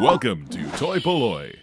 Welcome to Toy Polloi.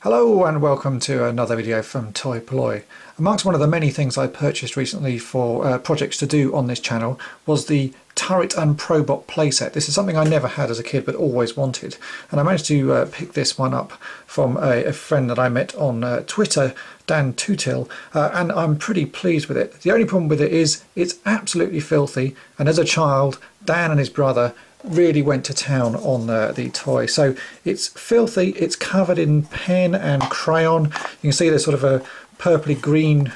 Hello and welcome to another video from Toy Polloi. Amongst one of the many things I purchased recently for uh, projects to do on this channel was the Turret and Probot playset. This is something I never had as a kid but always wanted and I managed to uh, pick this one up from a, a, friend that I met on uh, Twitter, Dan Tutil, uh, and I'm pretty pleased with it. The only problem with it is it's absolutely filthy and as a child Dan and his brother really went to town on the, the toy. So it's filthy, it's covered in pen and crayon. You can see there's sort of a purpley green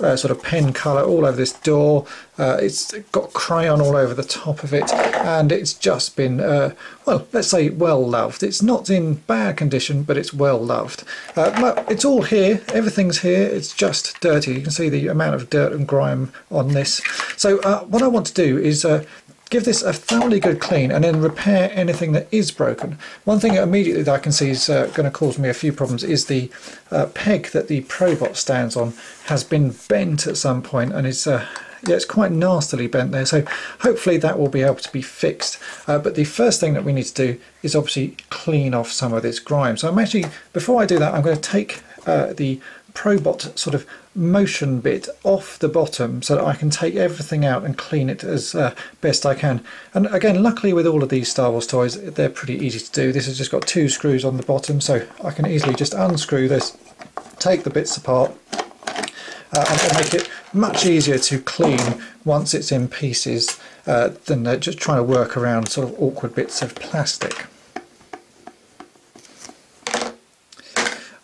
uh, sort of pen colour all over this door. Uh, it's got crayon all over the top of it and it's just been, uh, well, let's say well loved. It's not in bad condition, but it's well loved. Uh, it's all here, everything's here, it's just dirty. You can see the amount of dirt and grime on this. So uh, what I want to do is uh, give this a thoroughly good clean and then repair anything that is broken. One thing immediately that I can see is uh, going to cause me a few problems is the uh, peg that the Probot stands on has been bent at some point and it's uh, yeah, it's quite nastily bent there. So hopefully that will be able to be fixed. Uh, but the first thing that we need to do is obviously clean off some of this grime. So I'm actually before I do that I'm going to take uh, the Probot sort of motion bit off the bottom so that I can take everything out and clean it as uh, best I can. And again, luckily with all of these Star Wars toys, they're pretty easy to do. This has just got two screws on the bottom, so I can easily just unscrew this, take the bits apart, uh, and make it much easier to clean once it's in pieces uh, than uh, just trying to work around sort of awkward bits of plastic.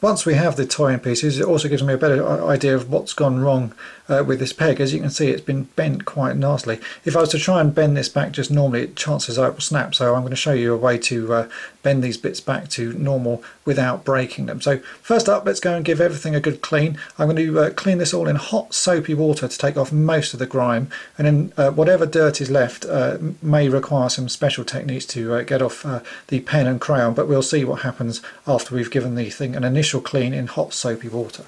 Once we have the toy in pieces, it also gives me a better idea of what's gone wrong uh, with this peg. As you can see, it's been bent quite nastily. If I was to try and bend this back just normally, it chances are it will snap. So I'm going to show you a way to uh, bend these bits back to normal without breaking them. So first up, let's go and give everything a good clean. I'm going to uh, clean this all in hot soapy water to take off most of the grime. And then uh, whatever dirt is left uh, may require some special techniques to uh, get off the pen and crayon. But we'll see what happens after we've given the thing an initial clean in hot soapy water.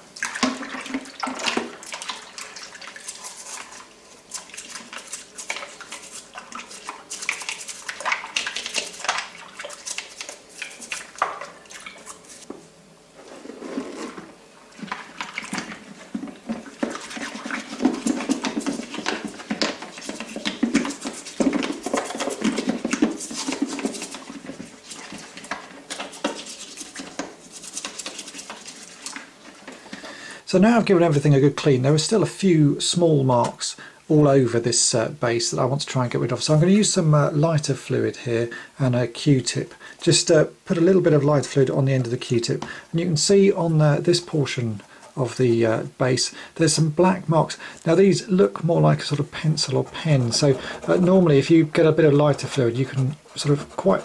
So now I've given everything a good clean. There are still a few small marks all over this uh, base that I want to try and get rid of. So I'm going to use some uh, lighter fluid here and a Q-tip. Just uh, put a little bit of lighter fluid on the end of the Q-tip and you can see on uh, this portion of the uh, base there's some black marks. Now these look more like a sort of pencil or pen so uh, normally if you get a bit of lighter fluid you can sort of quite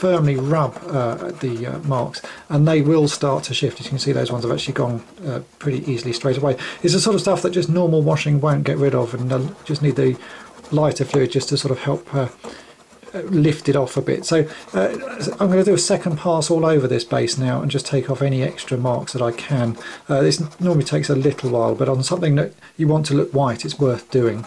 firmly rub uh, the uh, marks and they will start to shift. As you can see those ones have actually gone uh, pretty easily straight away. It's the sort of stuff that just normal washing won't get rid of and they'll just need the lighter fluid just to sort of help uh, uh, lift it off a bit. So uh, I'm going to do a second pass all over this base now and just take off any extra marks that I can. this normally takes a little while but on something that you want to look white it's worth doing.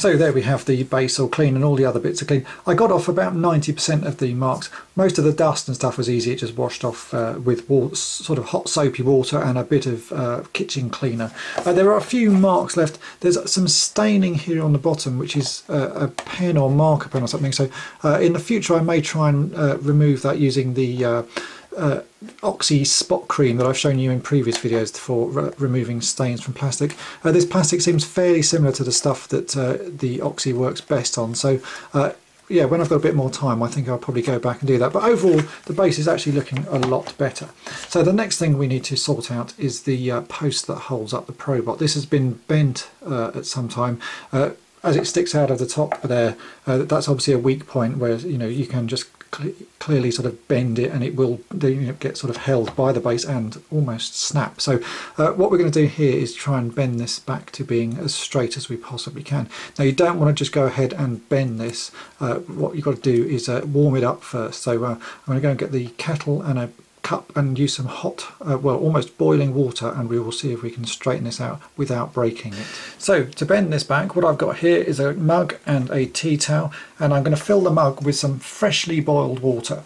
So there we have the base all clean and all the other bits are clean. I got off about 90% of the marks. Most of the dust and stuff was easy, it just washed off uh, with water, sort of hot soapy water and a bit of uh, kitchen cleaner. Uh, there are a few marks left. There's some staining here on the bottom which is uh, a pen or marker pen or something. So uh, in the future I may try and uh, remove that using the uh, Oxy spot cream that I've shown you in previous videos for re removing stains from plastic. Uh, this plastic seems fairly similar to the stuff that uh, the Oxy works best on so uh, yeah when I've got a bit more time I think I'll probably go back and do that but overall the base is actually looking a lot better. So the next thing we need to sort out is the uh, post that holds up the Probot. This has been bent uh, at some time as it sticks out of the top there, uh, that's obviously a weak point where you know you can just cl clearly sort of bend it and it will you know, get sort of held by the base and almost snap. So uh, what we're going to do here is try and bend this back to being as straight as we possibly can. Now you don't want to just go ahead and bend this. Uh, what you've got to do is uh, warm it up first. So uh, I'm going to go and get the kettle and a cup and use some hot, uh, well almost boiling water and we will see if we can straighten this out without breaking it. So to bend this back what I've got here is a mug and a tea towel and I'm going to fill the mug with some freshly boiled water.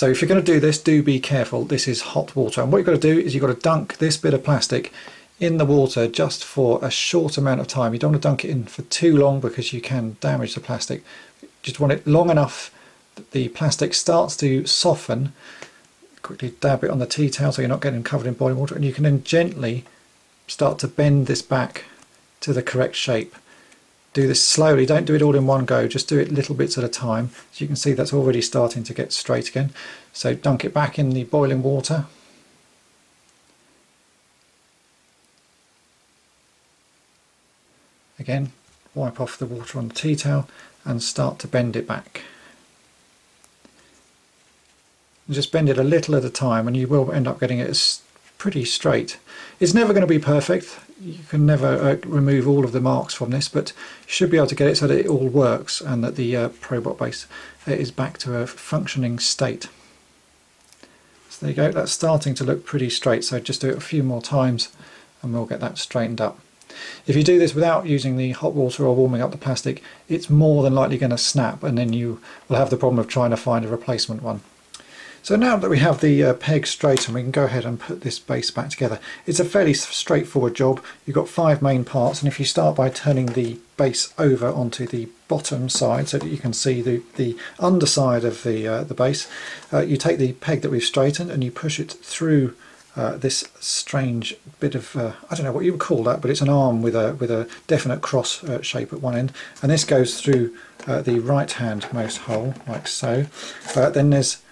So if you're going to do this, do be careful. This is hot water. And what you've got to do is you've got to dunk this bit of plastic in the water just for a short amount of time. You don't want to dunk it in for too long because you can damage the plastic. Just want it long enough that the plastic starts to soften. Quickly dab it on the tea towel so you're not getting covered in boiling water. And you can then gently start to bend this back to the correct shape. Do this slowly. Don't do it all in one go. Just do it little bits at a time. As you can see that's already starting to get straight again. So dunk it back in the boiling water. Again wipe off the water on the tea towel and start to bend it back and just bend it a little at a time and you will end up getting it pretty straight it's never going to be perfect you can never uh, remove all of the marks from this but you should be able to get it so that it all works and that the uh, Probot base uh, is back to a functioning state. So there you go, that's starting to look pretty straight so just do it a few more times and we'll get that straightened up. If you do this without using the hot water or warming up the plastic it's more than likely going to snap and then you will have the problem of trying to find a replacement one. So now that we have the uh, peg straightened, we can go ahead and put this base back together. It's a fairly straightforward job. You've got five main parts, and if you start by turning the base over onto the bottom side so that you can see the, the underside of the, uh, the base, uh, you take the peg that we've straightened and you push it through uh, this strange bit of uh, I don't know what you would call that, but it's an arm with a with a definite cross uh, shape at one end, and this goes through uh, the right hand most hole like so. Uh, then there's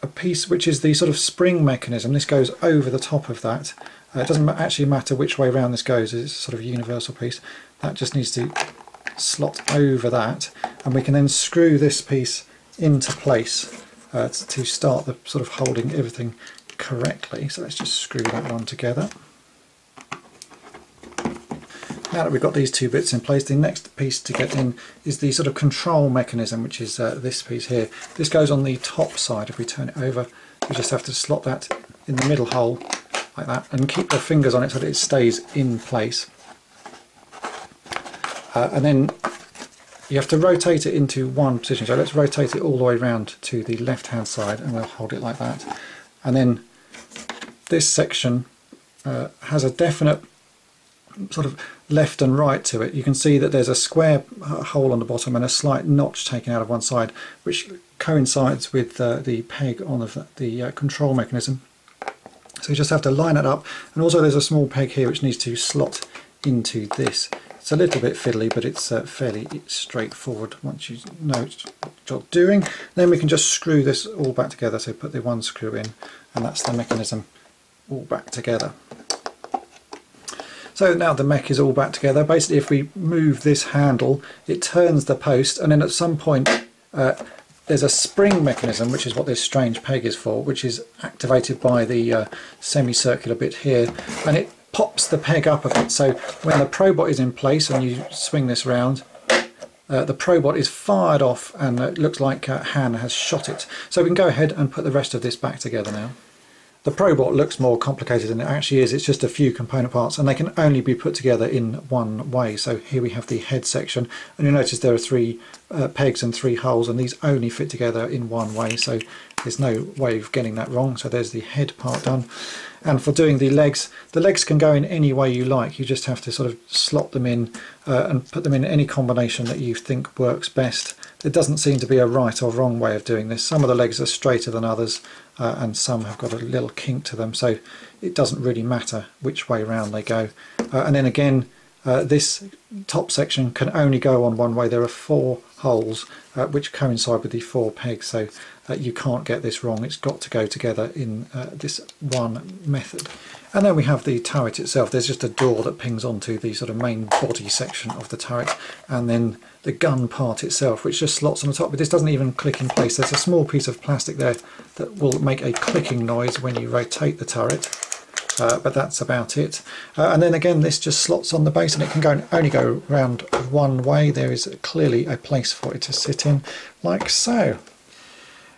a piece which is the sort of spring mechanism. This goes over the top of that. It doesn't actually matter which way around this goes, it's sort of a universal piece. That just needs to slot over that and we can then screw this piece into place to start the sort of holding everything correctly. So let's just screw that one together. Now that we've got these two bits in place, the next piece to get in is the sort of control mechanism, which is uh, this piece here. This goes on the top side. If we turn it over, we just have to slot that in the middle hole like that and keep the fingers on it so that it stays in place. Uh, and then you have to rotate it into one position. So let's rotate it all the way around to the left hand side and we'll hold it like that. And then this section uh, has a definite sort of left and right to it, you can see that there's a square hole on the bottom and a slight notch taken out of one side, which coincides with uh, the peg on the, the uh, control mechanism. So you just have to line it up, and also there's a small peg here which needs to slot into this. It's a little bit fiddly, but it's uh, fairly straightforward once you know what you're doing. Then we can just screw this all back together, so put the one screw in, and that's the mechanism all back together. So now the mech is all back together. Basically if we move this handle it turns the post and then at some point uh, there's a spring mechanism which is what this strange peg is for which is activated by the uh, semicircular bit here and it pops the peg up a bit so when the Probot is in place and you swing this round uh, the Probot is fired off and it looks like uh, Han has shot it. So we can go ahead and put the rest of this back together now. The Probot looks more complicated than it actually is. It's just a few component parts and they can only be put together in one way. So here we have the head section and you'll notice there are three uh, pegs and three holes and these only fit together in one way. So there's no way of getting that wrong. So there's the head part done. And for doing the legs, the legs can go in any way you like. You just have to sort of slot them in uh, and put them in any combination that you think works best. There doesn't seem to be a right or wrong way of doing this. Some of the legs are straighter than others uh, and some have got a little kink to them so it doesn't really matter which way round they go. Uh, and then again uh, this top section can only go on one way. There are four holes uh, which coincide with the four pegs so uh, you can't get this wrong. It's got to go together in uh, this one method. And then we have the turret itself. There's just a door that pings onto the sort of main body section of the turret and then the gun part itself which just slots on the top but this doesn't even click in place. There's a small piece of plastic there that will make a clicking noise when you rotate the turret uh, but that's about it. Uh, and then again, this just slots on the base and it can go only go round one way. There is clearly a place for it to sit in, like so.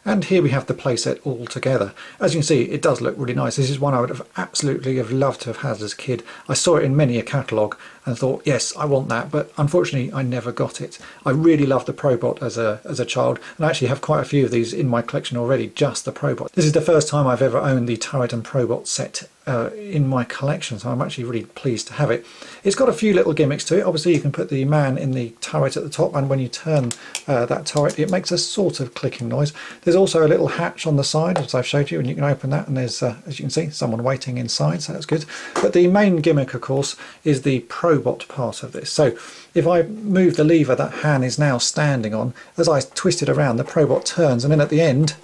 And here we have the playset all together. As you can see, it does look really nice. This is one I would have absolutely have loved to have had as a kid. I saw it in many a catalogue and thought, yes, I want that, but unfortunately I never got it. I really loved the Probot as a, as a child, and I actually have quite a few of these in my collection already, just the Probot. This is the first time I've ever owned the Turret and Probot set uh, in my collection, so I'm actually really pleased to have it. It's got a few little gimmicks to it. Obviously, you can put the man in the turret at the top, and when you turn uh, that turret, it makes a sort of clicking noise. There's also a little hatch on the side, as I've showed you, and you can open that, and there's, uh, as you can see, someone waiting inside, so that's good. But the main gimmick, of course, is the Probot part of this. So if I move the lever that Han is now standing on, as I twist it around, the Probot turns, and then at the end,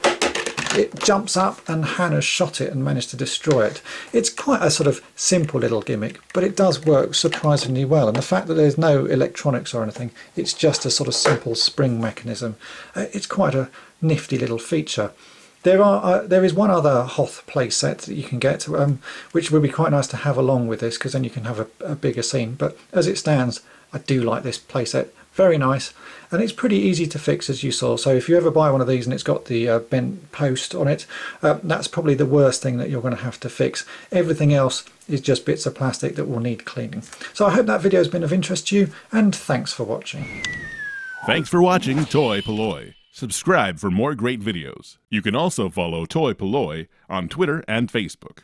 it jumps up and Han has shot it and managed to destroy it. It's quite a sort of simple little gimmick, but it does work surprisingly well. And the fact that there's no electronics or anything, it's just a sort of simple spring mechanism. Uh, it's quite a nifty little feature. There are uh, there is one other Hoth playset that you can get, um, which would be quite nice to have along with this because then you can have a, a bigger scene. But as it stands, I do like this playset. Very nice and it's pretty easy to fix as you saw. So if you ever buy one of these and it's got the uh, bent post on it uh, that's probably the worst thing that you're going to have to fix. Everything else is just bits of plastic that will need cleaning. So I hope that video has been of interest to you and thanks for watching. Thanks for watching Toy Polloi subscribe for more great videos. You can also follow Toy Polloi on Twitter and Facebook